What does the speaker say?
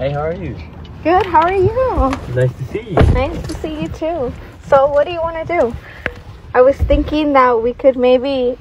Hey, how are you? Good. How are you? Nice to see you. Nice to see you too. So, what do you want to do? I was thinking that we could maybe